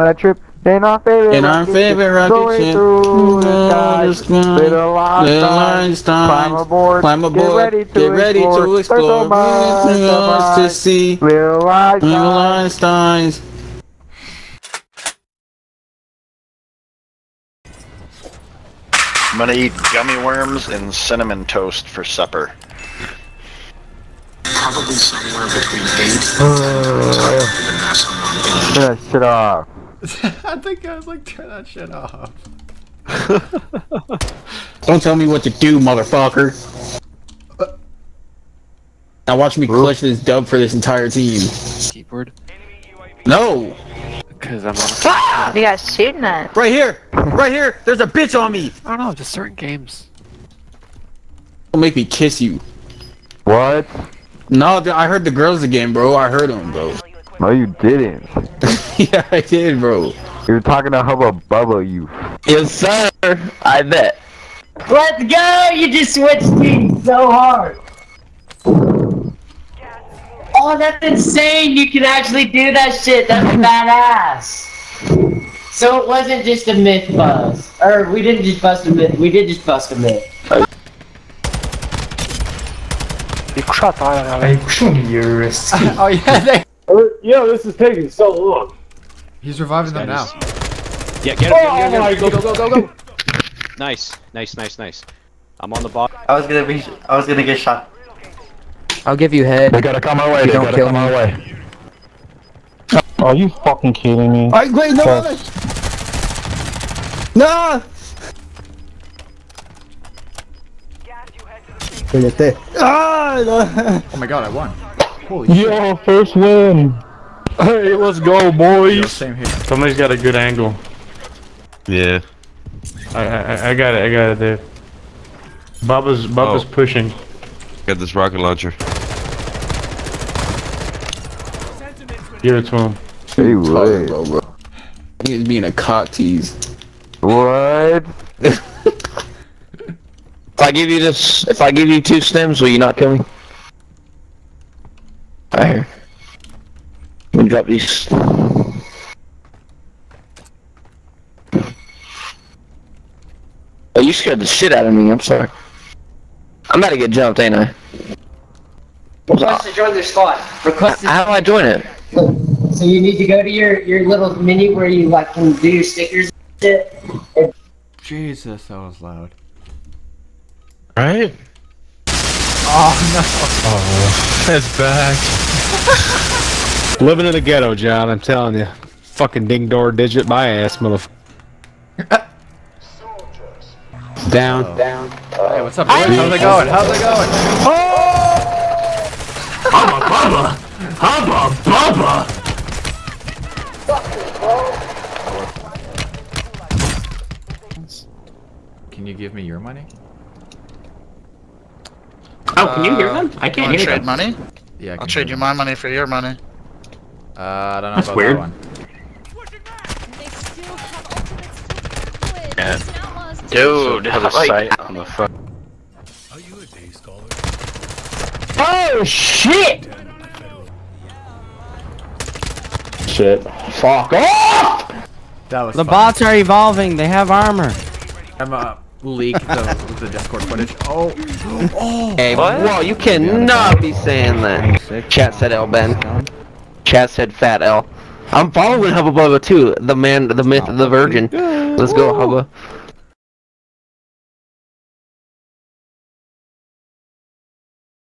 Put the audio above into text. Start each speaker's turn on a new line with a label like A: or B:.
A: on that trip. In our favorite
B: In our
A: rocket
B: favorite
A: ship,
B: rocket
A: going
B: ship.
A: through the
B: the
A: sky.
B: sky.
A: Little
B: Little
A: Einstein,
B: Einstein.
A: climb aboard,
B: Climb aboard.
A: get ready to
B: Get ready
A: explore.
B: to
A: There's so
B: explore.
A: much
B: Anything
A: to
B: else to see.
A: Little Einstein.
B: Little Einsteins.
C: I'm gonna eat gummy worms and cinnamon toast for supper.
D: Probably somewhere between 8
A: Turn that shit off.
E: I think I was like, turn that shit off.
B: Don't tell me what to do, motherfucker. Now watch me clutch this dub for this entire team.
F: Keyboard?
B: No!
F: Because I'm on ah!
G: You guys shooting at?
B: Right here! Right here! There's a bitch on me!
F: I don't know, just certain games.
B: Don't make me kiss you.
A: What?
B: No, I heard the girls again, bro. I heard them, bro.
A: No, you didn't.
B: yeah, I did, bro.
A: You were talking to Hubba Bubba, you.
H: Yes, sir. I bet.
I: Let's go! You just switched teams so hard. Oh, that's insane! You can actually do that shit. That's badass. So it wasn't just a myth buzz, or we didn't just bust a myth. We did just bust a myth.
E: oh yeah, they.
J: Yo, this is taking so long.
E: He's reviving them now.
K: Yeah, get him, get him, get him. Go, go, go, go, go. Nice, nice, nice, nice. I'm on the bottom.
H: I was gonna be. I was gonna get shot.
L: I'll give you head.
A: They gotta come our way.
L: You
A: They
L: don't
A: gotta
L: kill
A: come our way. Are you fucking kidding me?
B: Alright, wait, no! No! Ah! no.
E: Oh my god, I won. Holy shit.
J: First win. Hey, let's go,
E: Yo,
J: boys.
E: same here.
J: Somebody's got a good angle.
M: Yeah.
J: I I, I got it. I got it there. Bubba's Bubba's
M: Oh.
J: pushing.
M: Got this rocket launcher.
J: Give it to him.
A: Hey, wait.
B: Bro, bro. He was being a cock tease.
A: What?
H: If I give you this, if I give you two stems, will you not kill me? Alright. Let me drop these. Oh, you scared the shit out of me. I'm sorry. I'm about to get jumped, ain't I?
I: Request to join their squad. Request to
H: How do I join it?
I: So you need to go to your your little menu where you like can do your stickers and shit.
E: Jesus, that was loud.
M: Right?
E: Oh no!
M: Oh It's back.
N: Living in the ghetto, John, I'm telling you. Fucking ding door digit my ass, motherfucker.
B: Down, down.
E: no! Hey, what's up, boys? How's it going? How's it going? Can you give me your money?
H: Oh, can you hear them? I can't
C: Wanna
H: hear
C: trade
H: them.
C: money?
E: Yeah, I
C: I'll trade you my money for your money.
E: Uh, I don't know
H: That's
E: about
H: weird.
E: that one.
C: Yeah.
H: Dude,
C: Put a
H: like-
C: sight on the front.
H: Oh shit!
J: Shit.
H: Fuck off!
E: That was
L: The
E: fun.
L: bots are evolving. They have armor.
E: I'm uh, leak the, the Discord footage. Oh, oh!
H: Hey, whoa, you cannot be saying that. Chat said L, Ben. Chat said Fat L. I'm following Hubba Bubba too. The man, the myth, the virgin. Let's go, Hubba.